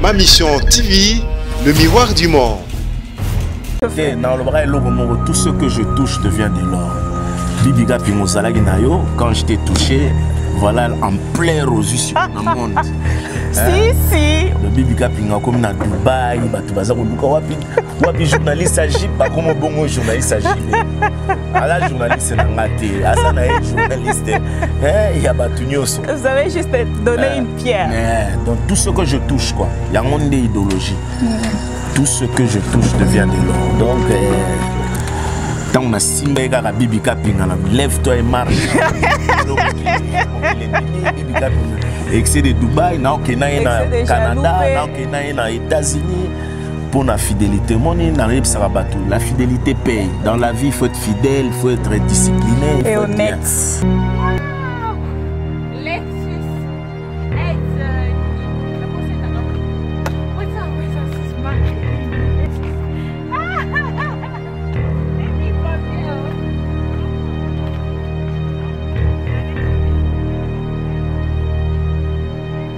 Ma Mission TV, le miroir du monde. te nalobaka eloko moko tout ce que je touche devient de l'or bibiga pingo ozalaki na yo quand je t'ai touché voilà en plein rosus na monde si si bibi kapinga akomi na dubai bato baza koluka wapi wapi journaliste ya jipe bakomi bongo journaliste ya jipe ala journaliste na nga te aza na ye journaliste eh, ya bato nyonso vous avez juste donné eh, une pierre eh, donc tout ce que je touche quoi yango nde idéologie tout ce que je touche devient de l'or donc ntango eh, nasimbaki kaka bibi kapinga na lève toi et marche bibi kapinga excès de dubai naokenda ye na canada naokenda ye na états-unis mpo na fidelité moni nayebisaka bato la fidelité paye dans la vie il faut être fidèle il faut être discipliné et honnête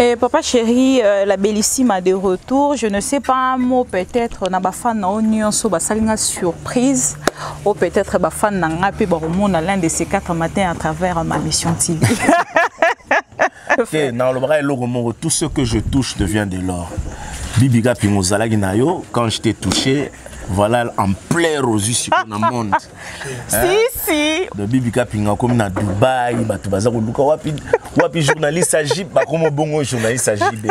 Eh, papa chéri, euh, la bellissima de retour. Je ne sais pas un mot peut-être na bafan na onionso basalinga surprise ou peut-être bafan na nga pe baromona l'un de ces quatre matins à travers ma mission TV. te nalobaka eloko moko tout ce que je touche devient de l'or bibiga pingo ozalaki na yo quand je t'ai touché voilà en plein rosu siko na monde sisi bibi kapinga akomi na dubai bato baza koluka wapi wapi journaliste agib bakomi bongo journaliste agib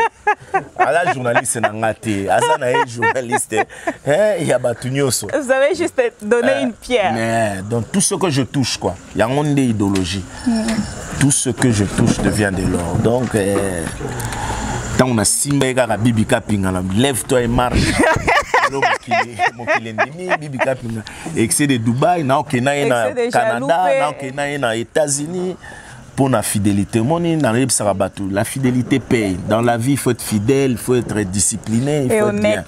aza journaliste na nga te aza na ye journaliste eh, ya bato nyonso vous avez juste donné eh, une pierre mais donc tout ce que je touche quoi yango nde idéologie mm. tout ce que je touche devient de l'or donc eh, ntango nasimba ye kaka bibi kapinga na lève toi et marche mokili endimi bibi kapinga excès de dubai naoke na ye na canada naoke na ye na états-unis pour la fidélité moni nayebisaka bato la fidélité paye dans la vie il faut être fidèle il faut être discipliné il faut être bien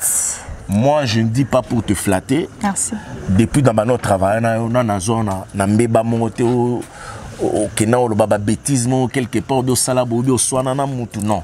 moi je ne dis pas pour te flatter Merci. depuis dans bano travail na yo na nazo na na mbeba moko te okenda oloba babétise moko quelque part ode osala boyebi oswana na mutu non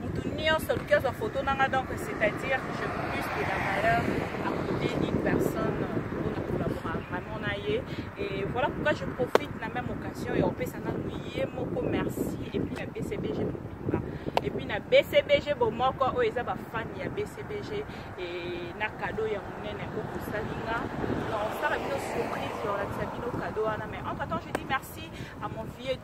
mutu nyonso aluki azwa foto na nga donc c'est-à-dire je plus de la valeur à côté une personne mpona kolabora vraiment na ye et voilà pourquoi je profite na même occasion ya kopesa nanu ye moko merci et puis na bcbg mobimba et puis na bcbg bomoko oyo eza bafani ya bcbg e na cadeau ya monene oyo kosali nga osala bino surprise olakisa bino cadeau wana mais entre temps je dis merci à mon vieux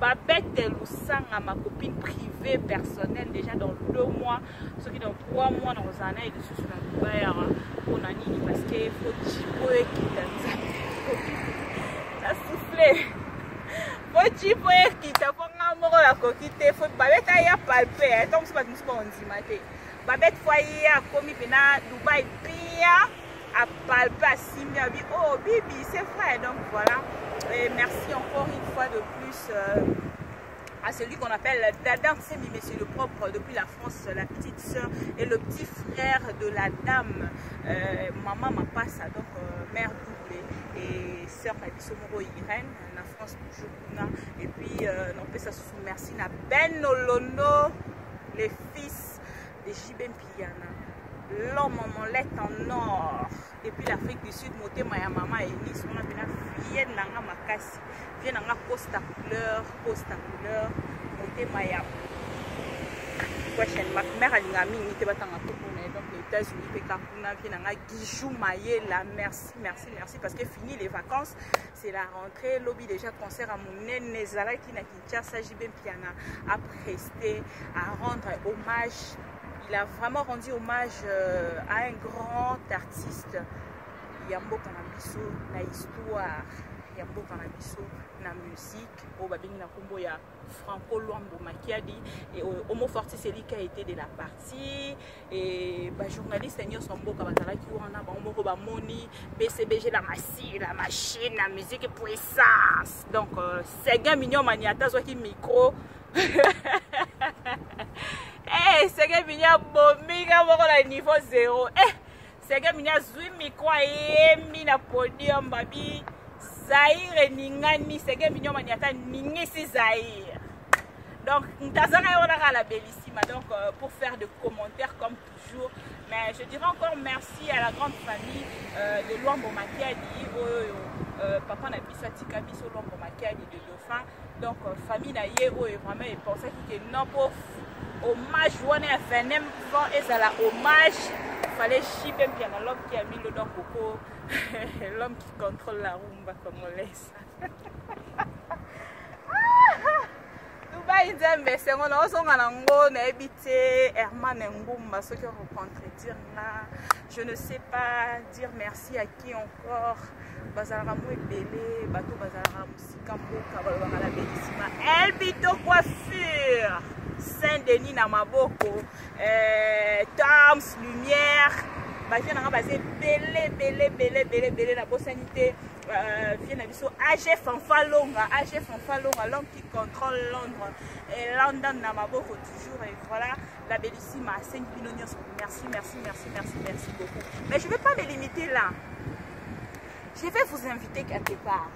babete lusanga ma copine privée personnelle déjà dans deux mois soki dans trois mois nakozala naye lisusu na dubayaka mpo na nini parce que fo jipo ekita nzambe na souffle fo jipo ekita mpo nga moko nakoki te fo babeta ya palpe eh, ntango mosusu bato mosusu bakondima te babete fo ye akomi mpena dubai pia à palper à simia bi oh bibi c'est vrai donc voilà et merci encore une fois de plus euh, à celui qu'on appelle Dadan Semi, mais c'est le propre depuis la France, la petite sœur et le petit frère de la dame, euh, maman Mapassa, donc euh, mère doublée et sœur Kabiso Moro Irène, la France toujours Kuna, et puis euh, non plus ça se merci na Ben Olono, les fils de Jibem Diana l'homme en molette en or et puis l'Afrique du Sud motema ya mama Eunice on a bien vie nanga makasi vie nanga costa couleur costa couleur motema ya question ma mère alinga mingi te batanga to kuna donc les États-Unis pe kakuna vie nanga Guijou Mayela merci merci merci parce que fini les vacances c'est la rentrée lobby déjà concert à mon nene Zara qui n'a Tcharsa JB Mpiana a presté, à rendre hommage. Il a vraiment rendu hommage euh, à un grand artiste. Yamboka na biso na histoire, Yamboka na biso na musique. Au babengi na kombo ya Franco Luambo Makiadi et euh, Homo Fortis Elika était de la partie. et ba journaliste nyonso ya mboka bazalaki wana bango moko bamoni bcbg na masini na machine na musique puissance donc euh, sega mignon maniata azwaki micro hey, eh, sege mignon abomi nga moko na niveau zero eh, Serge Mini azwi micro ayembi na podium babi Zaire eningani Serge Mini omani ata ningisi Zaire donc ntazaka yo naka la bellissima donc euh, pour faire de commentaires comme toujours mais je dirais encore merci à la grande famille euh, de Luambo Makiadi oyo euh, papa na biso atika biso Luambo Makiadi de Dauphin donc euh, famille na ye oyo vraiment epensaki ke non po hommage wana ya 29 franc ezala hommage fallait chipe mpiana l'homme qui a mis le don coco l'homme qui contrôle la rumba comme on laisse dubai nzambe esengo na ozonga na ngo nayebi te hermane ngumba soki orecontredire nga je ne sais pas dire merci à qui encore bazalaka mo ebele bato bazalaka Tika mboka balobaka na Belisima. Elbito coiffure. Saint-Denis na maboko. Euh, Toms, lumière. Bavie nanga baza ebele ebele ebele ebele ebele nabosani te euh, vie na biso age fanfa longa age fanfa longa l'homme qui contrôle londres et london na maboko toujours et voilà la bellissime asengi bino nyonso merci merci merci merci merci beaucoup mais je vais pas me limiter là je vais vous inviter quelque part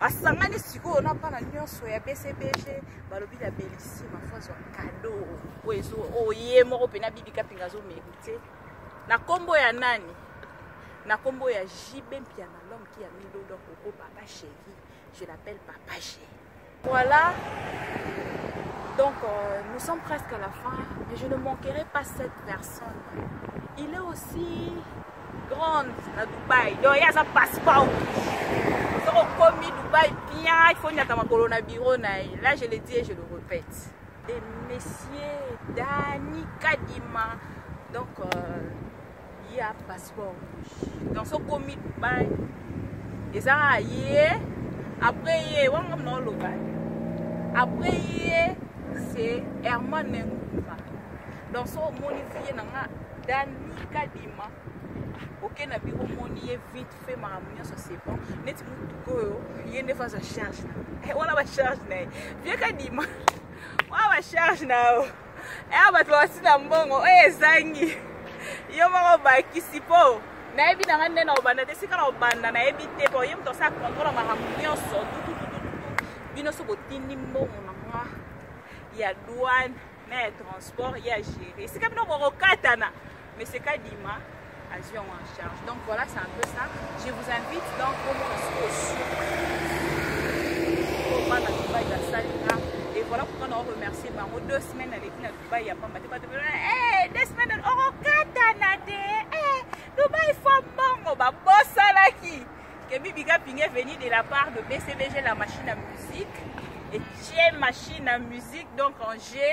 basangani sikoyo na bana nyonso ya bcbg balobi na belisi mafo azwa kado oyo ezo oye oh, moko mpe na bibi kapinga azomerite na nkombo ya nani na nkombo ya jb mpiana lome ki ya milodo kokoba papa chéri je l'appelle papa chéri voilà donc euh, nous sommes presque à la fin mais je ne manquerai pas cette personne il est aussi grande à dubai donc yaza passeport soko okomi dubai bien il faut niata makolo na biro na ye là je le dis et je le répète de messier dani kadima donc euh, ya passeport rouge donc sokomi dubai eza kaka ye après ye wana nga mna oloba après ye c'est herman nengumba donc so omoni vie na nga dani kadima oke na biro omoni ye vite fait makambo nyonso c'est bon neti motuka oyo ye nde faza charge na eh, wana bacharge na ye vie kadima wana bacharge na yo eya bato bawasi na mbongo oyo ezangi yo moko bakisi mpo nayebi na ngai nde na obanda te esika na obanda nayebi te mpo ye moto asala kontrole makambo nyonso bino so botindi mbongo na nga ya douane na ya transport ya gere esika bino bokokatana Monsieur Kadima azwi yango en charge. Donc voilà, c'est un peu ça. Je vous invite donc au moins komana Dubaï basali nga et voilà pourquoi nao remercier bango deux semaines aleki na Dubaï ya pamba te bato eh, deux semaines okokatana oh, te eh, Dubaï fo mbongo babosalaki kebi biga pinge venu de la part de BCBG la machine à musique et tie machine à musique donc en jeu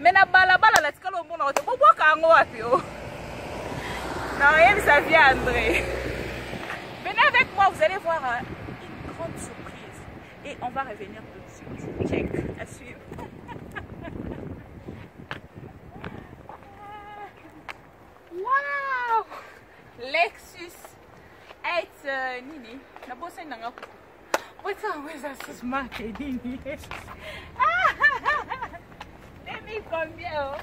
me na balabala na tikala omona ote bobwaka yango wapi o na oyebisa vie andre venez avec moi vous allez voir hein, une grande surprise et on va revenir tout de suite check à suivre wow lexus et euh, nini nabosani nanga kuku What's up with us is marketing? Let me come here.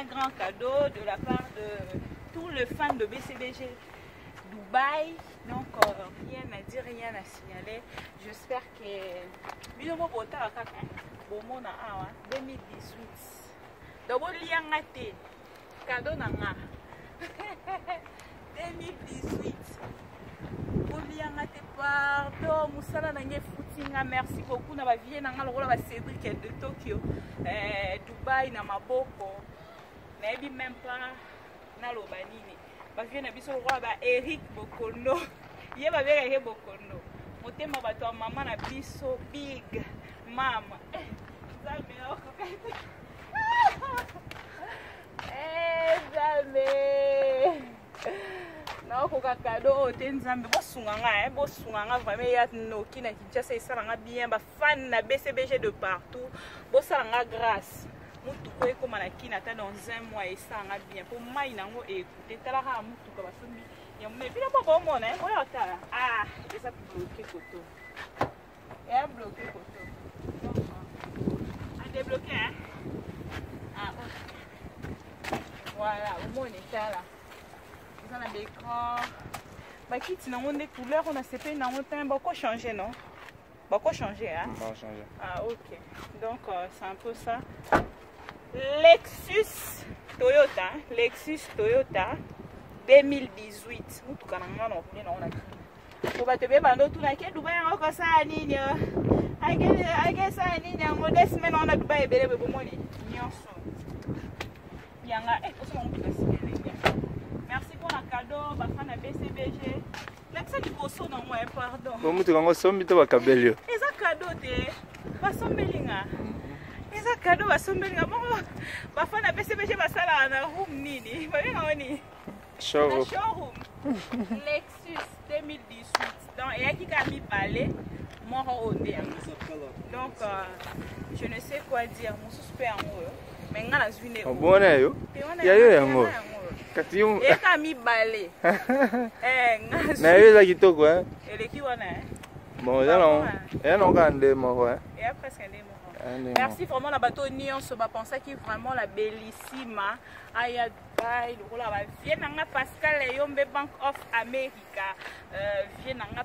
un grand cadeau de la part de tous les fans de BCBG Dubaï Donc, euh, rien à dire, rien à signaler. J'espère que bino mo botala kaka bomona awa 2018. Donc bolia nga te. Cadeau na nga. 2018. Bolia nga te pardon, musala na nge futi nga merci beaucoup na ba vie na nga lokola ba Cédric de Tokyo, euh, Dubaï na maboko. Nayebi même pas naloba nini. ba vieux na biso roi ba Eric Bokono ye ba bela ye Bokono motema bato ya mama na biso big mama eh, nzambe na okokaki eh, nzambe naokoka kado oyo te nzambe bosunga nga eh? bosunga nga vraimen eya noki na kinshasa esala nga bien bafane na bcbg de partout bosala nga grâce motuka ekoma na kina ata dans un mois esanga bien mpo mai na yango ekute etalaka ya motuka basombi ya mai bino mpo bomona eh, oyo otala ah eza bloke koto ya eh, bloke koto adebloke ah, eh? ah oh. voilà omoni etala eza na baecran bakiti nango nde couleur oyo nasepeli nango ntemba okochange non Bako changer hein? Bako changer. Ah OK. Donc euh, c'est un peu ça. Lexus Toyota, hein? Lexus Toyota 2018. Mutuka na ngana okune na ona. Ko bato be bando tuna ke Dubai yango ko sala nini? Ake ake sala nini yango des semaines ona Dubai ebele be bomoni. Nyonso. Yanga eh koso mutuka sibele. Merci pour la cadeau, Bafana BCBG. lakisa liboso na moi pardon po motuka yango osombi to bakabeli yo eza kado te basombeli nga eza kado basombeli nga bongo bafana pcpg basalaka na room nini babengao nini showroom showroom lexus 2018 donc eyaki ka mibale moko oyo nde yango donc euh, je ne sais quoi dire mosusu mpe yango oyo mais nga nazwi nde obongo na yo ya yo yango kasi yo eka mibale eh, na yo eza kitoko e eleki wana eh. bon eza na eza na okaa nde moko e merci vraiment na bato nyonso bapensaki vraiment la bellissima aya dubai lokola bavie na nga pascal eyombe bank of america euh, vie na nga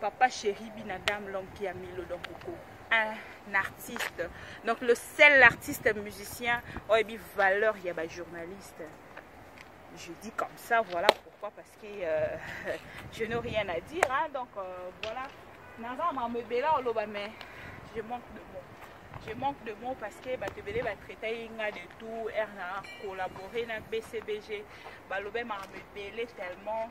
papa chéri binadam lompia milo donc oko un artiste donc le seul artiste musicien oyebi oh, valeur ya bajournaliste je dis comme ça voilà pourquoi parce que euh, je n'ai rien à dire hein, donc euh, voilà naza mamebela oloba mais je manque de mots je manque de mots parce que bato ebele batraitaki nga de tout r na collabore na bcbg balobe makambo ebele tellement